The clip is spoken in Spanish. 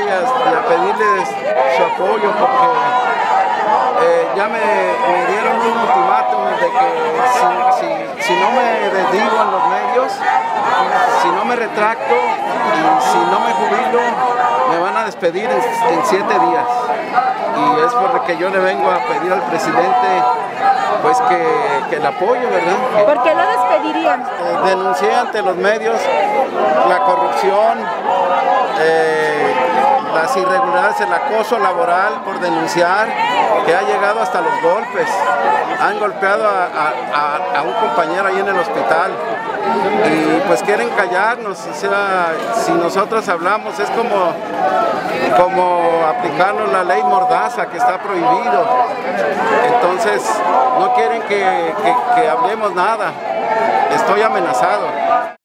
y a, pedirles su apoyo porque eh, ya me, dieron un ultimátum de que si, no me desdigo en los medios, si no me retracto y si no me jubilo, me van a despedir en, siete días. Y es por lo que yo le vengo a pedir al presidente pues que, el apoyo, ¿verdad? ¿Por qué lo despedirían? Eh, denuncié ante los medios la corrupción, eh, las irregularidades, el acoso laboral por denunciar, que ha llegado hasta los golpes. Han golpeado a, un compañero ahí en el hospital y pues quieren callarnos, o sea, si nosotros hablamos es como, como aplicarnos la ley mordaza que está prohibido. Entonces no quieren que hablemos nada, estoy amenazado.